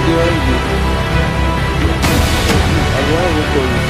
Радио Альбит. Агла выходит.